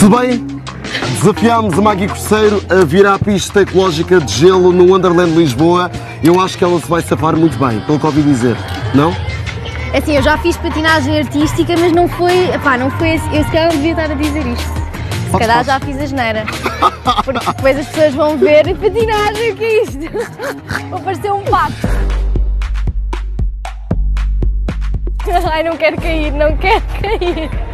Tudo bem? Desafiámos a Maggie Corseiro a vir à pista ecológica de gelo no Wonderland Lisboa. Eu acho que ela se vai safar muito bem, pelo que ouvi dizer. Não? É Assim, eu já fiz patinagem artística, mas não foi. Epá, não foi. Eu se calhar não devia estar a dizer isto. Se calhar já fiz a geneira. Porque depois as pessoas vão ver patinagem, o que é isto? Vou parecer um pato. Ai, não quero cair, não quero cair.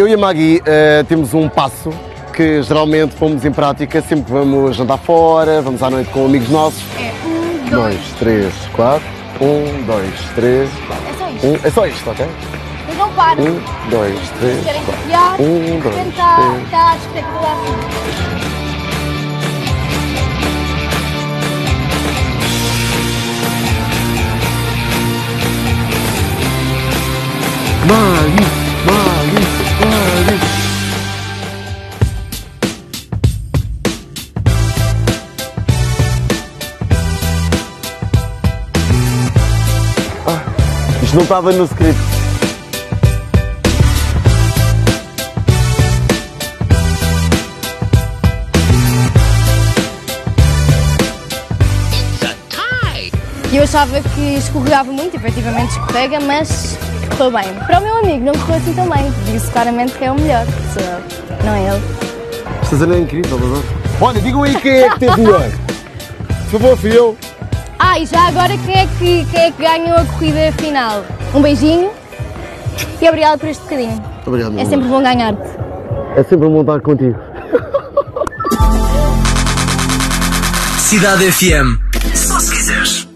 Eu e a Maggie eh, temos um passo que geralmente pomos em prática sempre que vamos jantar fora, vamos à noite com amigos nossos. É um, Dois, dois. três, quatro. Um, dois, três, É só isto. um. É só isto, ok? Mas não para. Um, dois, três, Querem quatro. copiar? Um, dois, Tentar, três. está espetacular. assim. Isto não estava no script. E eu achava que escorregava muito, efetivamente escorrega, mas correu bem. Para o meu amigo não correu assim tão bem, disse claramente que é o melhor, sou eu, não é ele. Esta cena é incrível, não é? Olha, digam aí quem é que teve melhor. Por favor, fui eu. Ah, e já agora quem é que, quem é que ganhou a corrida final? Um beijinho e obrigada por este bocadinho. Obrigado, É sempre bom ganhar-te. É sempre um montar contigo. Cidade FM